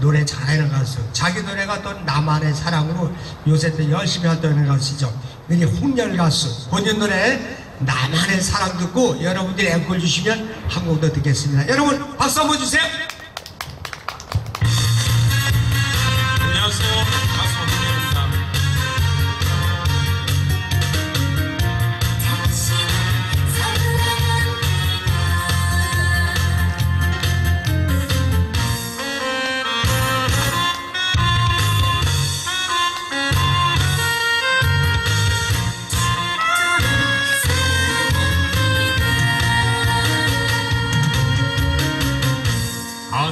노래 잘하는 가수 자기 노래가 또 나만의 사랑으로 요새 또 열심히 활동하는 가수죠 우리 홍열 가수 본인 노래 나만의 사랑 듣고 여러분들이 앵콜 주시면 한 곡 더 듣겠습니다. 여러분 박수 한번 주세요.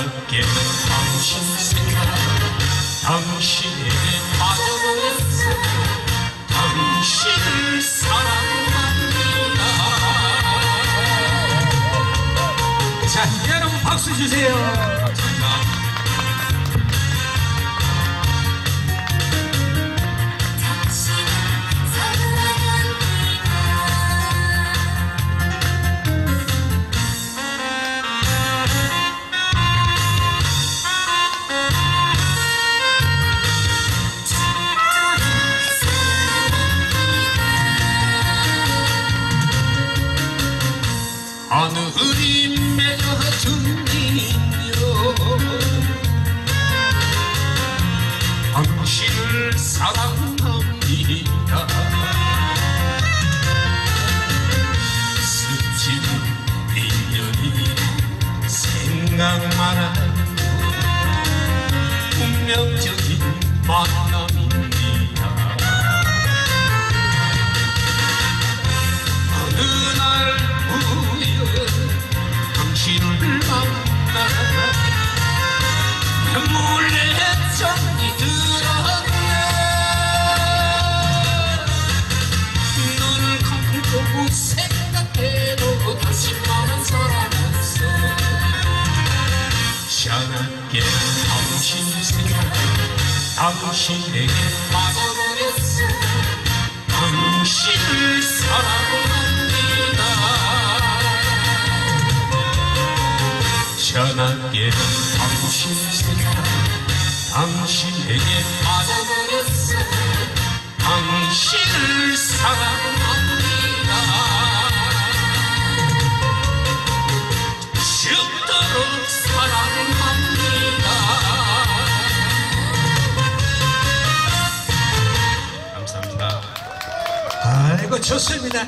찬하게 당신 생각 당신에게 빠져버렸어 당신을 사랑합니다. 자 여러분 박수 주세요 하늘이 맺어준 인연 당신을 사랑합니다. 스치는 인연이 생각 말아요 운명적인 만남 몰래 정이 들었네. 눈을 감고 생각해도 당신만한 사람 없어 희한하게 당신 생각 당신에게 빠져버 희한하게. 당신 생각 당신에게 빠져버렸어 당신을 사랑합니다. 죽도록 사랑합니다. 감사합니다. 아이고 좋습니다